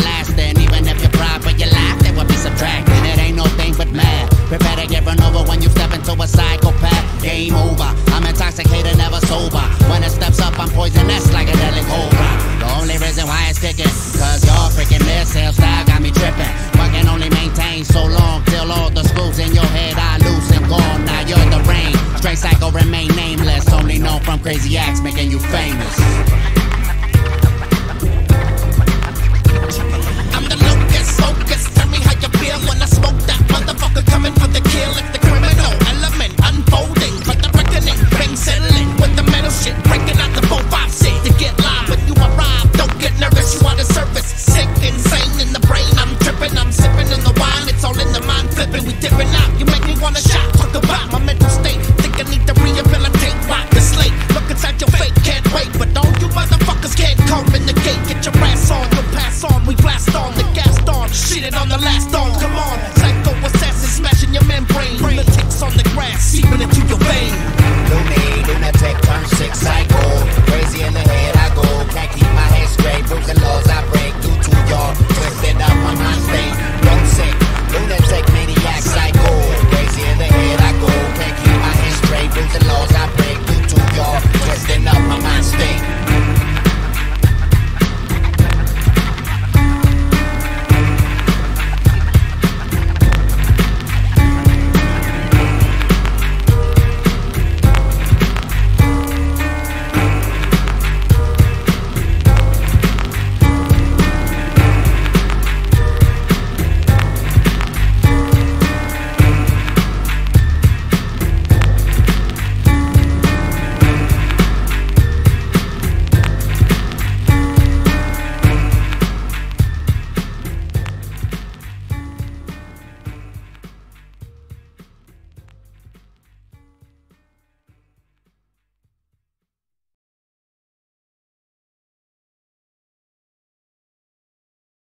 everlasting. Even if you're proud for your life, they will be subtracting. It ain't no thing but math. Prepare to get run over when you step into a psychopath. Game over. I'm intoxicated, never sober. When it steps up, I'm poisonous like a deadly cobra. The only reason why it's kicking cause your freaking missiles style got me tripping. One can only maintain so long till all the screws in your head are loose and gone. Now you're the rain. Straight psycho remain nameless. Only known from crazy acts making you famous.